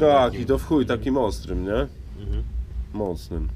Tak, i to w chuj takim ostrym, nie? Mhm. Mocnym.